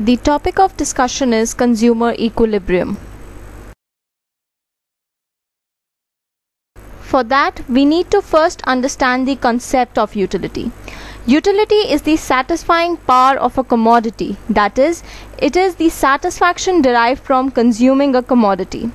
The topic of discussion is consumer equilibrium. For that, we need to first understand the concept of utility. Utility is the satisfying power of a commodity, that is, it is the satisfaction derived from consuming a commodity.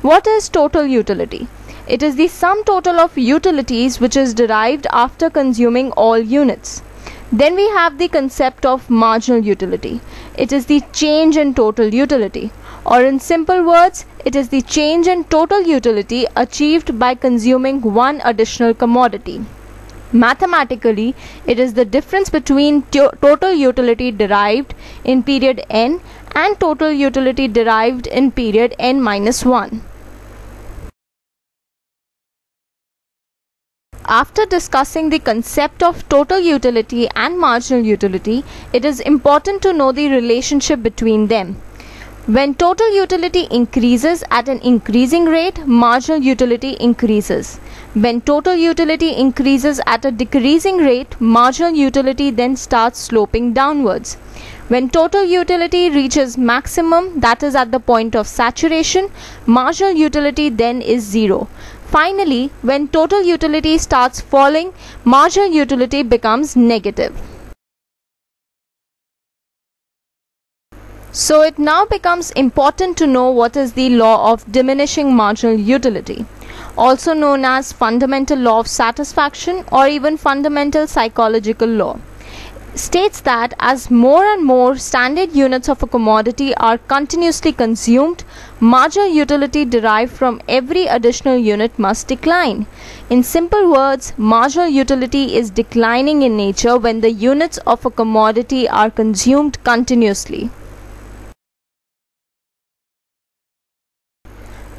What is total utility? It is the sum total of utilities which is derived after consuming all units. Then we have the concept of marginal utility. It is the change in total utility. Or in simple words, it is the change in total utility achieved by consuming one additional commodity. Mathematically, it is the difference between to total utility derived in period n and total utility derived in period n minus 1. After discussing the concept of total utility and marginal utility, it is important to know the relationship between them. When total utility increases at an increasing rate, marginal utility increases. When total utility increases at a decreasing rate, marginal utility then starts sloping downwards. When total utility reaches maximum, that is at the point of saturation, marginal utility then is zero. Finally, when total utility starts falling, marginal utility becomes negative. So it now becomes important to know what is the law of diminishing marginal utility, also known as fundamental law of satisfaction or even fundamental psychological law states that as more and more standard units of a commodity are continuously consumed, marginal utility derived from every additional unit must decline. In simple words, marginal utility is declining in nature when the units of a commodity are consumed continuously.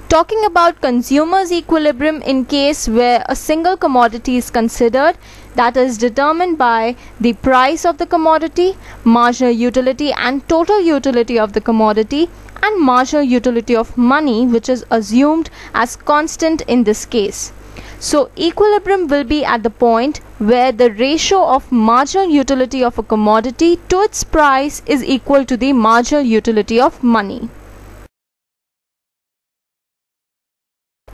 Talking about consumers equilibrium in case where a single commodity is considered that is determined by the price of the commodity, marginal utility and total utility of the commodity and marginal utility of money which is assumed as constant in this case. So equilibrium will be at the point where the ratio of marginal utility of a commodity to its price is equal to the marginal utility of money.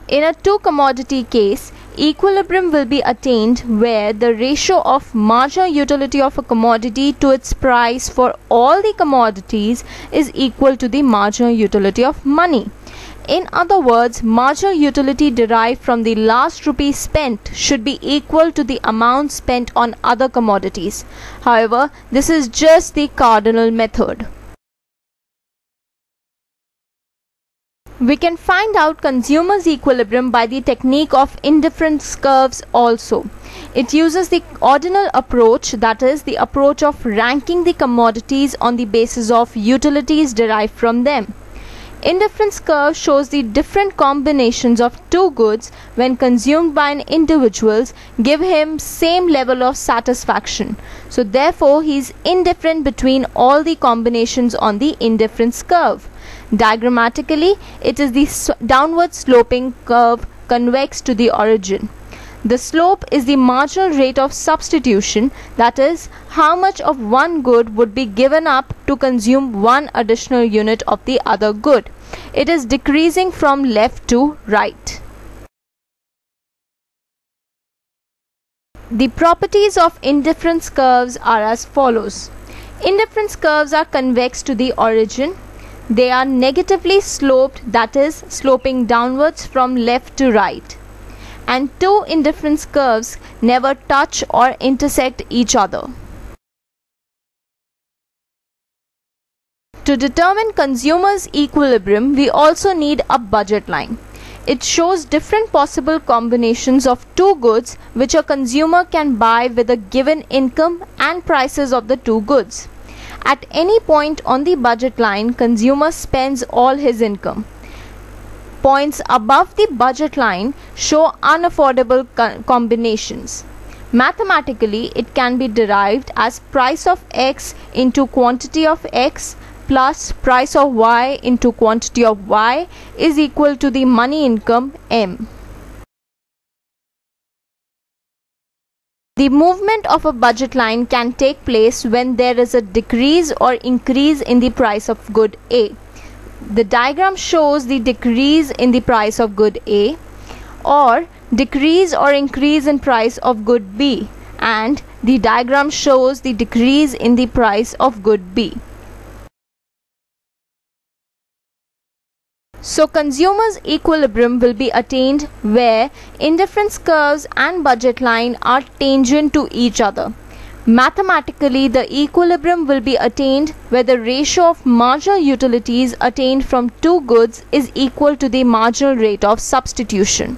In a two commodity case, equilibrium will be attained where the ratio of marginal utility of a commodity to its price for all the commodities is equal to the marginal utility of money. In other words, marginal utility derived from the last rupee spent should be equal to the amount spent on other commodities. However, this is just the cardinal method. We can find out consumers equilibrium by the technique of indifference curves also. It uses the ordinal approach that is the approach of ranking the commodities on the basis of utilities derived from them. Indifference curve shows the different combinations of two goods when consumed by an individual give him same level of satisfaction. So therefore he is indifferent between all the combinations on the indifference curve. Diagrammatically, it is the downward sloping curve convex to the origin. The slope is the marginal rate of substitution, that is, how much of one good would be given up to consume one additional unit of the other good. It is decreasing from left to right. The properties of indifference curves are as follows. Indifference curves are convex to the origin they are negatively sloped that is sloping downwards from left to right. And two indifference curves never touch or intersect each other. To determine consumers equilibrium, we also need a budget line. It shows different possible combinations of two goods which a consumer can buy with a given income and prices of the two goods. At any point on the budget line, consumer spends all his income. Points above the budget line show unaffordable co combinations. Mathematically, it can be derived as price of x into quantity of x plus price of y into quantity of y is equal to the money income m. The movement of a budget line can take place when there is a decrease or increase in the price of good A. The diagram shows the decrease in the price of good A or decrease or increase in price of good B and the diagram shows the decrease in the price of good B. So consumers equilibrium will be attained where indifference curves and budget line are tangent to each other. Mathematically, the equilibrium will be attained where the ratio of marginal utilities attained from two goods is equal to the marginal rate of substitution.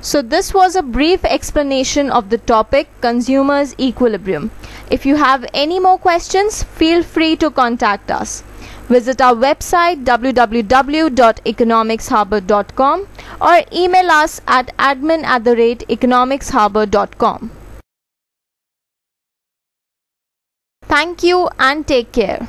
So this was a brief explanation of the topic consumers equilibrium. If you have any more questions, feel free to contact us. Visit our website www.economicsharbor.com or email us at admin at the rate economicsharbor.com. Thank you and take care.